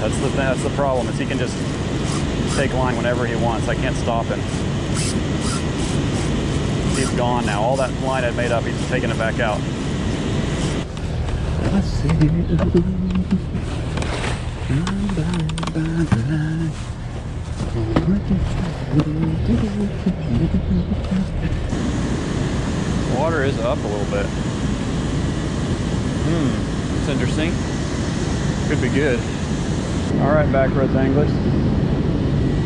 That's the that's the problem. Is he can just take line whenever he wants. I can't stop him. He's gone now. All that line I'd made up, he's taking it back out. Water is up a little bit. Hmm, that's interesting. Could be good. All right, Backroads Anglers.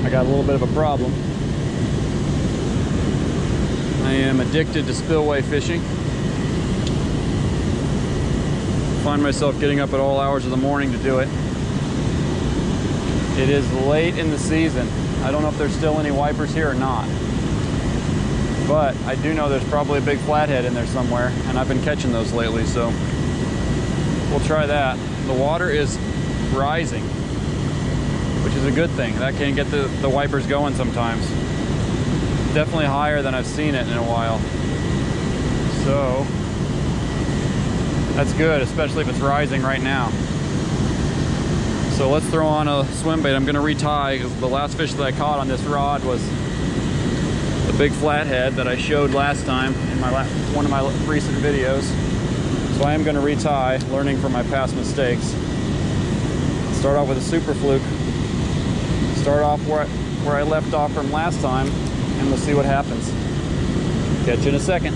I got a little bit of a problem. I am addicted to spillway fishing. Find myself getting up at all hours of the morning to do it. It is late in the season. I don't know if there's still any wipers here or not. But I do know there's probably a big flathead in there somewhere, and I've been catching those lately, so we'll try that. The water is rising, which is a good thing. That can get the, the wipers going sometimes. Definitely higher than I've seen it in a while. So, that's good, especially if it's rising right now. So let's throw on a swim bait. I'm gonna retie because the last fish that I caught on this rod was the big flathead that I showed last time in my last one of my recent videos. So I am gonna retie, learning from my past mistakes. Start off with a super fluke. Start off where I, where I left off from last time and we'll see what happens. Catch you in a second.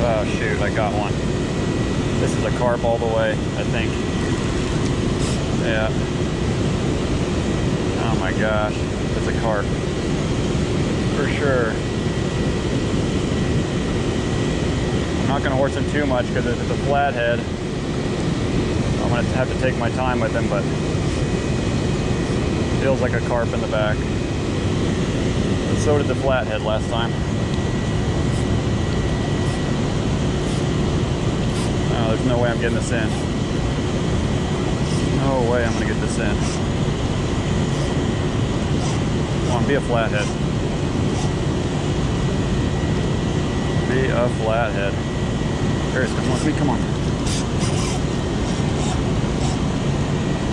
Oh shoot, I got one. This is a carp all the way, I think. Yeah. Oh my gosh, it's a carp. For sure. I'm not gonna horse him too much because if it's a flathead, I'm gonna have to take my time with him, but feels like a carp in the back. So did the flathead last time. Oh, there's no way I'm getting this in. No way I'm gonna get this in. Come on, be a flathead. Be a flathead. There he is, come on, me, come on.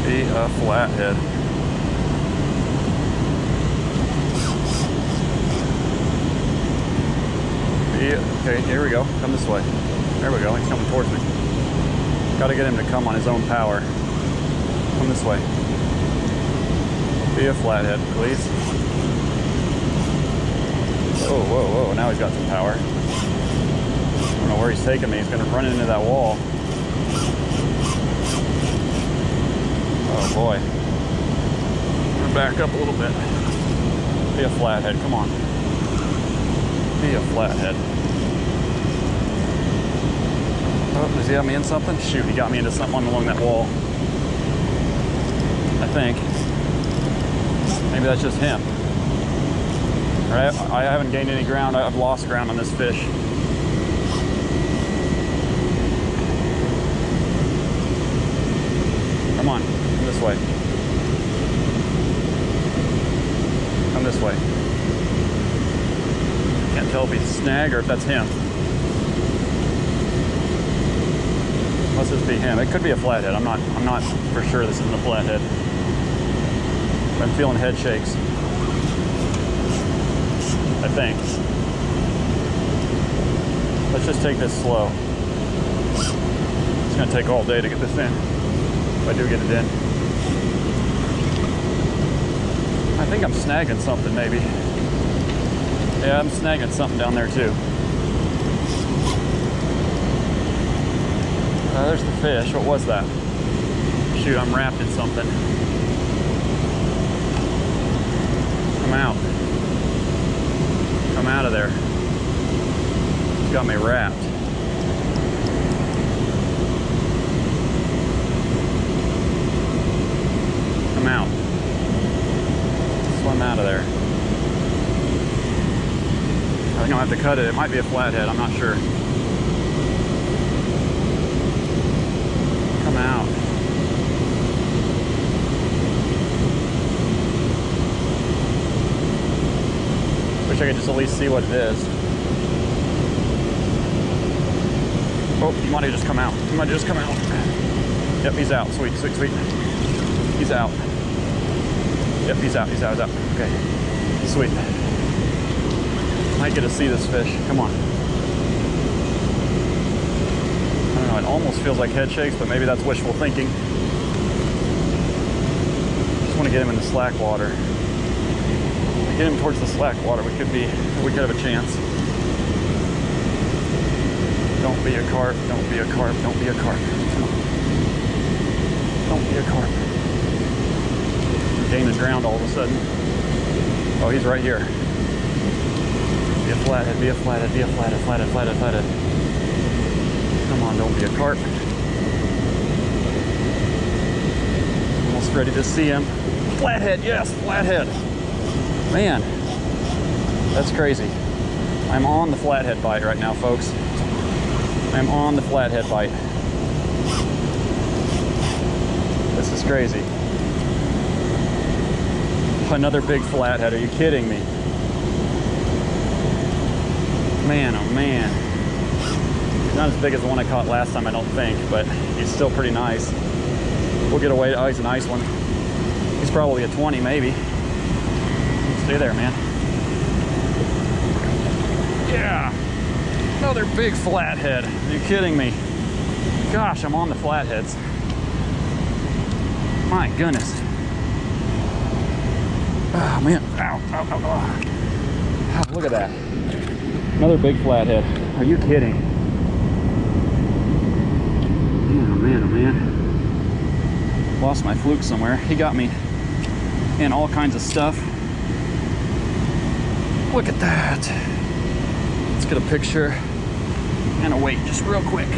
Be a flathead. Be, okay, here we go. Come this way. There we go, he's coming towards me. Gotta get him to come on his own power. Come this way. Be a flathead, please. Whoa, whoa, whoa, now he's got some power. Know where he's taking me. He's gonna run into that wall. Oh boy. Gonna back up a little bit. Be a flathead, come on. Be a flathead. Oh, does he have me in something? Shoot, he got me into something along that wall. I think. Maybe that's just him. Right? I haven't gained any ground. I've lost ground on this fish. Come on, come this way. Come this way. Can't tell if he's snag or if that's him. Must just be him. It could be a flathead. I'm not. I'm not for sure. This isn't a flathead. I'm feeling head shakes. I think. Let's just take this slow. It's gonna take all day to get this in. If I do get it in. I think I'm snagging something maybe. Yeah, I'm snagging something down there too. Uh, there's the fish. What was that? Shoot, I'm wrapped in something. Come out. Come out of there. It's got me wrapped. Come out. Swim out of there. I think I'll have to cut it. It might be a flathead. I'm not sure. Come out. Wish I could just at least see what it is. Oh, he might have just come out. He might have just come out. Yep, he's out. Sweet, sweet, sweet. He's out. Yep, he's out, he's out, he's out. Okay, sweet. Might get to see this fish. Come on. I don't know, it almost feels like head shakes, but maybe that's wishful thinking. Just want to get him in the slack water. Get him towards the slack water. We could be, we could have a chance. Don't be a carp. Don't be a carp. Don't be a carp. Don't be a carp. Gaining ground all of a sudden. Oh, he's right here. Flathead. Be a flathead. Be a flathead. Flathead. Flathead. Flathead. Come on. Don't be a carp. Almost ready to see him. Flathead. Yes. Flathead. Man, that's crazy. I'm on the flathead bite right now, folks. I'm on the flathead bite. This is crazy. Another big flathead, are you kidding me? Man, oh man. Not as big as the one I caught last time, I don't think, but he's still pretty nice. We'll get away, oh, he's a nice one. He's probably a 20 maybe. Stay there, man. Yeah. Another big flathead. Are you kidding me? Gosh, I'm on the flatheads. My goodness. Oh man, ow, ow, ow, ow. Ah, look at that. Another big flathead. Are you kidding? Man, oh man, oh man. Lost my fluke somewhere. He got me in all kinds of stuff. Look at that. Let's get a picture and a weight just real quick.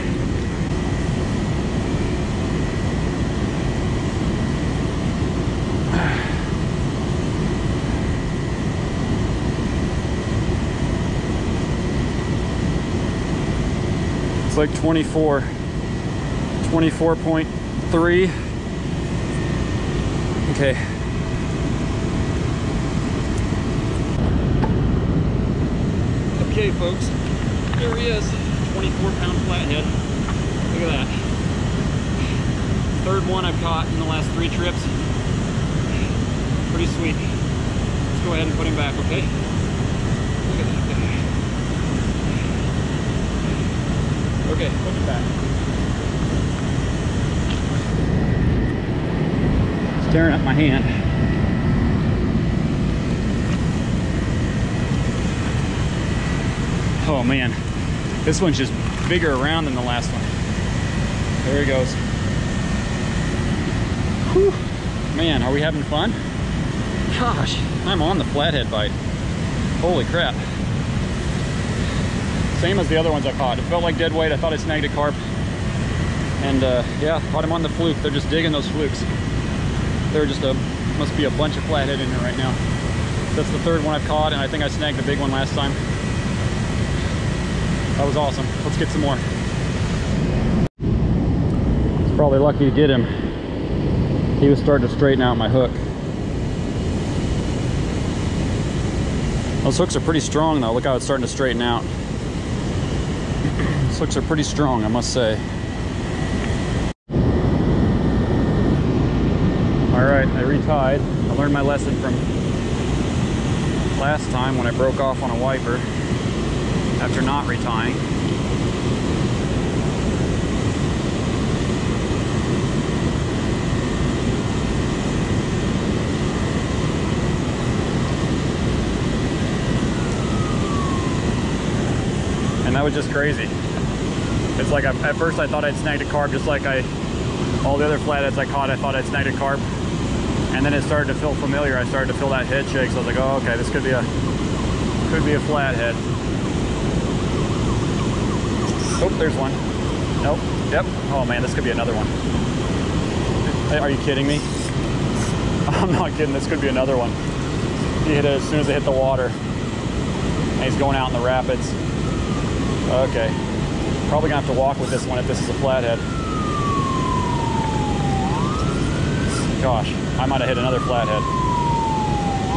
It's like 24, 24.3. Okay. Okay, folks, there he is. 24 pound flathead. Look at that. Third one I've caught in the last three trips. Pretty sweet. Let's go ahead and put him back, okay? Look at that. Okay, put him back. Staring at my hand. Oh man, this one's just bigger around than the last one. There he goes. Whew. Man, are we having fun? Gosh, I'm on the flathead bite. Holy crap. Same as the other ones I caught. It felt like dead weight. I thought I snagged a carp. And uh, yeah, caught him on the fluke. They're just digging those flukes. They're just a, must be a bunch of flathead in there right now. That's the third one I've caught, and I think I snagged the big one last time. That was awesome. Let's get some more. It's probably lucky to get him. He was starting to straighten out my hook. Those hooks are pretty strong though. Look how it's starting to straighten out. Those hooks are pretty strong, I must say. All right, I retied. I learned my lesson from last time when I broke off on a wiper after not retying. Was just crazy. It's like I, at first I thought I'd snagged a carp just like I, all the other flatheads I caught, I thought I'd snagged a carp. And then it started to feel familiar. I started to feel that head shake. So I was like, oh, okay, this could be a, could be a flathead. Oh, there's one. Nope. Yep. Oh man, this could be another one. Are you kidding me? I'm not kidding. This could be another one. He hit it as soon as it hit the water. And he's going out in the rapids. Okay. Probably gonna have to walk with this one if this is a flathead. Gosh, I might have hit another flathead.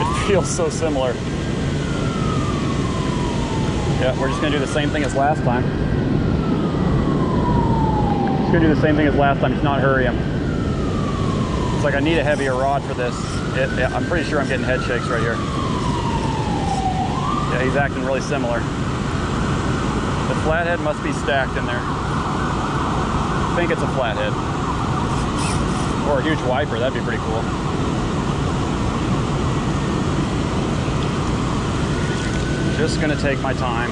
It feels so similar. Yeah, we're just gonna do the same thing as last time. Just gonna do the same thing as last time, just not hurry him. It's like I need a heavier rod for this. It, it, I'm pretty sure I'm getting head shakes right here. Yeah, he's acting really similar. The flathead must be stacked in there. I think it's a flathead. Or a huge wiper, that'd be pretty cool. Just gonna take my time.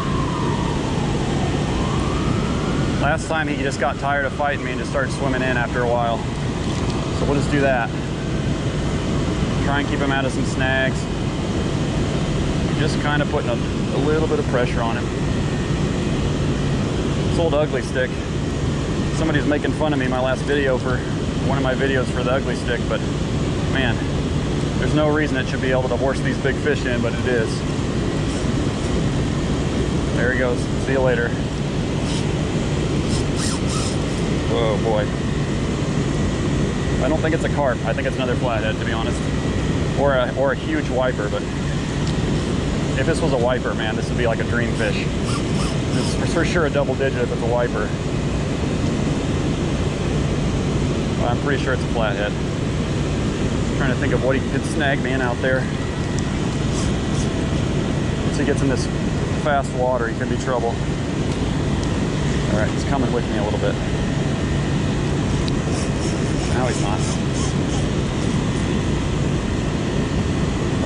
Last time he just got tired of fighting me and just started swimming in after a while. So we'll just do that. Try and keep him out of some snags. Just kind of putting a, a little bit of pressure on him. This old Ugly Stik. Somebody's making fun of me my last video for one of my videos for the Ugly Stik, but man, there's no reason it should be able to horse these big fish in, but it is. There he goes. See you later. Whoa, boy. I don't think it's a carp. I think it's another flathead, to be honest. Or a, or a huge wiper, but if this was a wiper, man, this would be like a dream fish. It's for sure a double digit if it's a wiper. I'm pretty sure it's a flathead. trying to think of what he could snag me in out there. Once he gets in this fast water, he could be trouble. All right, he's coming with me a little bit. Now he's not.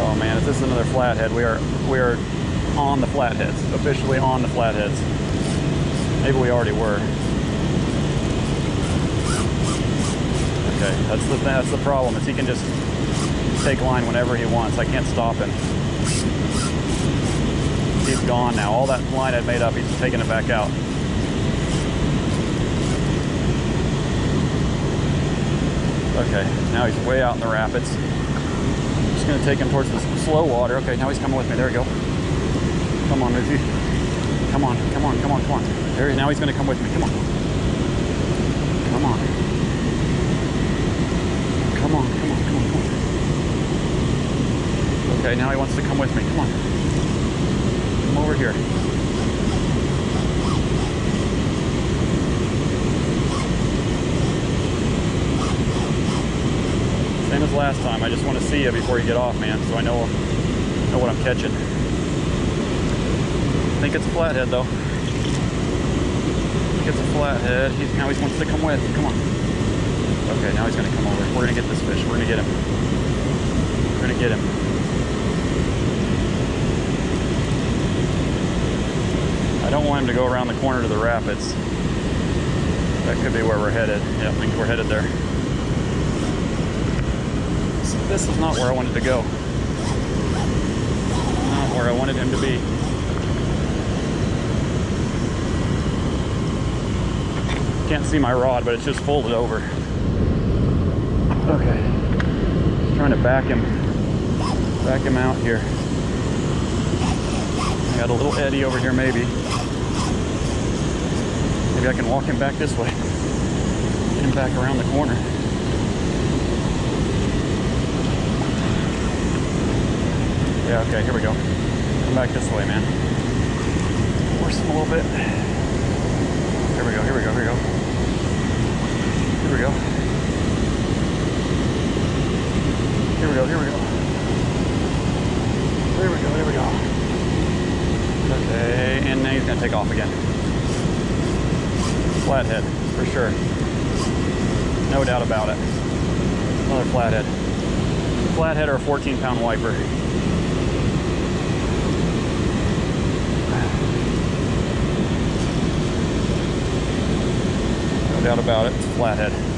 Oh man, if this is another flathead, we are we are on the flatheads, officially on the flatheads. Maybe we already were. Okay, that's the that's the problem. Is he can just take line whenever he wants. I can't stop him. He's gone now. All that line I'd made up, he's taking it back out. Okay, now he's way out in the rapids. Just gonna take him towards the slow water. Okay, now he's coming with me. There we go. Come on, Lucy. Come on, come on, come on, come on. There he, now he's gonna come with me. Come on. Come on. Come on, come on, come on, come on. Okay, now he wants to come with me. Come on. Come over here. Same as last time. I just want to see you before you get off, man, so I know know what I'm catching. I think it's a flathead, though. I think it's a flathead. He's, now he wants to come with. Come on. Okay, now he's to come over. We're to get this fish. We're to get him. We're to get him. I don't want him to go around the corner to the rapids. That could be where we're headed. Yeah, I think we're headed there. So this is not where I wanted to go. Not where I wanted him to be. Can't see my rod, but it's just folded over. Okay. Just trying to back him, back him out here. I got a little eddy over here, maybe. Maybe I can walk him back this way. Get him back around the corner. Yeah, okay, here we go. Come back this way, man. Force him a little bit. Here we go, here we go, here we go. Here we go. Here we go, here we go. Here we go, here we go. Okay, and now he's gonna take off again. Flathead, for sure. No doubt about it. Another flathead. Flathead or a 14 pound wiper. Doubt about it, it's a flathead.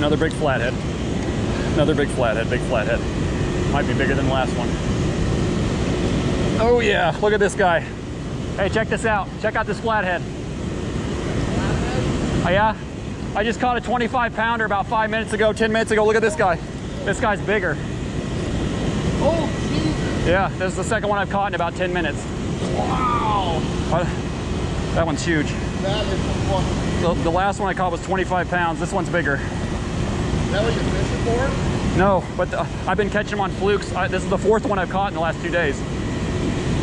Another big flathead. Another big flathead, big flathead. Might be bigger than the last one. Oh yeah, look at this guy. Hey, check this out. Check out this flathead. Oh yeah? I just caught a 25 pounder about five minutes ago, 10 minutes ago. Look at this guy. This guy's bigger. Oh, Jesus. Yeah, this is the second one I've caught in about 10 minutes. Wow. Uh, That one's huge. That is the the last one I caught was 25 pounds. This one's bigger. That what you're fishing for? No, but uh, I've been catching them on flukes. I, this is the fourth one I've caught in the last two days.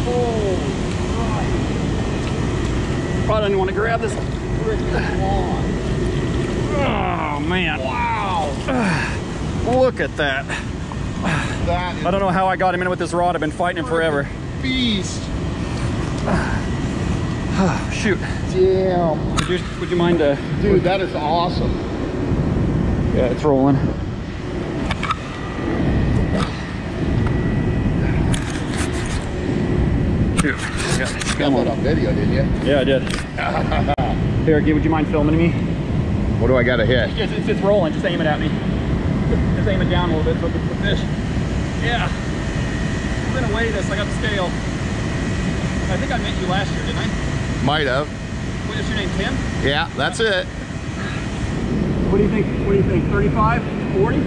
Holy I don't even want to grab this. Oh man, Wow. look at that. That I don't know how I got him in with this rod. I've been fighting him forever. beast. Shoot. Damn. Would you, would you mind? Uh, Dude, that is awesome. Yeah, it's rolling. Shoot. It. You got on video, didn't you? Yeah, I did. Here, would you mind filming me? What do I got to hit? It's, it's, it's rolling. Just aim it at me. Just aim it down a little bit so it's the fish. Yeah. I'm gonna weigh this. I got the scale. I think I met you last year, didn't I? Might have. What is your name, Tim? Yeah, that's it. What do you think? What do you think? 35? 40?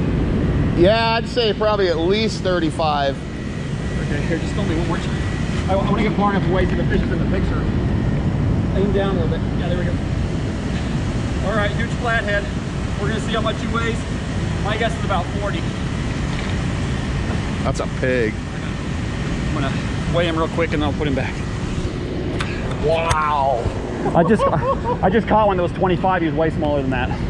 Yeah, I'd say probably at least 35. Okay, here, just film me one more time. I, I want to get far enough away so the fish is in the picture. Aim down a little bit. Yeah, there we go. All right, huge flathead. We're gonna see how much he weighs. My guess is about 40. That's a pig. I'm gonna weigh him real quick and then I'll put him back. Wow. I just I just caught one that was 25. He was way smaller than that.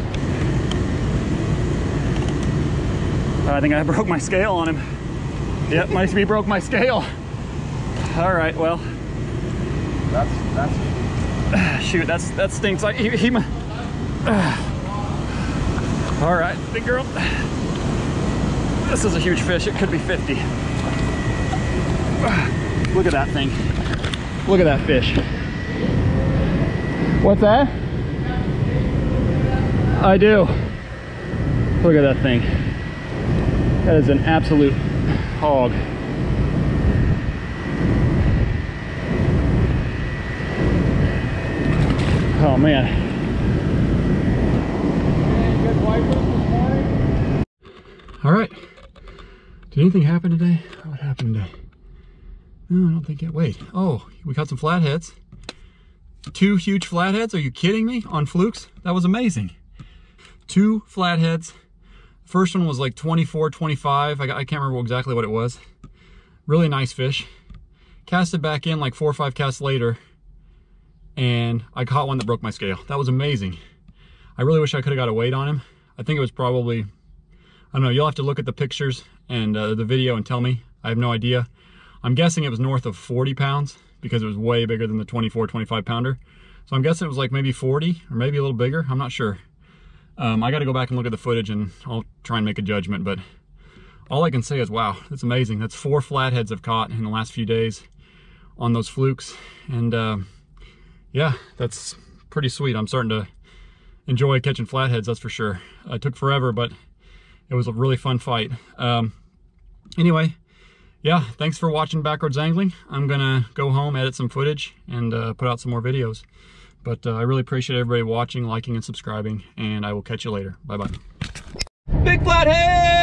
I think I broke my scale on him. Yep, might be broke my scale. All right, well, That's that's shoot, that's that stinks. Like he, he mu- All right, big girl. This is a huge fish. It could be 50. Look at that thing. Look at that fish. What's that? I do. Look at that thing. That is an absolute hog. Oh man. All right. Did anything happen today? What happened today? No, I don't think it. Wait. Oh, we caught some flatheads. Two huge flatheads? Are you kidding me? On flukes? That was amazing. Two flatheads. First one was like 24, 25. I, I can't remember exactly what it was. Really nice fish. Cast it back in like four or five casts later. And I caught one that broke my scale. That was amazing. I really wish I could have got a weight on him. I think it was probably I don't know, you'll have to look at the pictures and uh, the video and tell me. I have no idea. I'm guessing it was north of 40 pounds because it was way bigger than the 24, 25 pounder. So I'm guessing it was like maybe 40 or maybe a little bigger. I'm not sure. Um, I got to go back and look at the footage and I'll try and make a judgment. But all I can say is, wow, that's amazing. That's four flatheads I've caught in the last few days on those flukes. And uh, yeah, that's pretty sweet. I'm starting to enjoy catching flatheads, that's for sure. It took forever, but it was a really fun fight. Um, anyway, yeah, thanks for watching Backroads Angling. I'm gonna go home, edit some footage, and uh, put out some more videos. But uh, I really appreciate everybody watching, liking, and subscribing, and I will catch you later. Bye-bye. Big flathead!